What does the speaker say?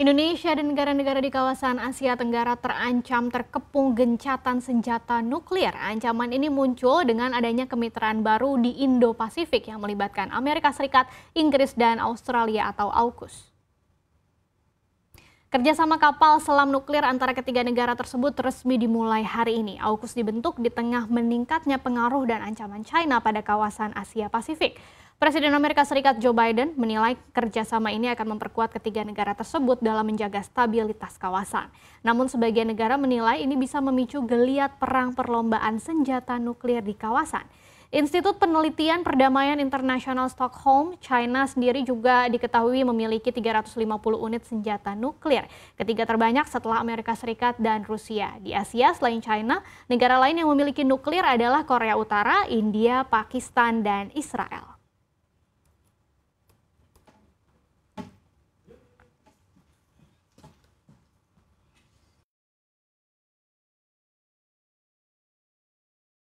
Indonesia dan negara-negara di kawasan Asia Tenggara terancam terkepung gencatan senjata nuklir. Ancaman ini muncul dengan adanya kemitraan baru di Indo-Pasifik yang melibatkan Amerika Serikat, Inggris, dan Australia atau AUKUS. Kerjasama kapal selam nuklir antara ketiga negara tersebut resmi dimulai hari ini. AUKUS dibentuk di tengah meningkatnya pengaruh dan ancaman China pada kawasan Asia Pasifik. Presiden Amerika Serikat Joe Biden menilai kerjasama ini akan memperkuat ketiga negara tersebut dalam menjaga stabilitas kawasan. Namun sebagian negara menilai ini bisa memicu geliat perang perlombaan senjata nuklir di kawasan. Institut Penelitian Perdamaian Internasional Stockholm, China sendiri juga diketahui memiliki 350 unit senjata nuklir, ketiga terbanyak setelah Amerika Serikat dan Rusia. Di Asia selain China, negara lain yang memiliki nuklir adalah Korea Utara, India, Pakistan, dan Israel.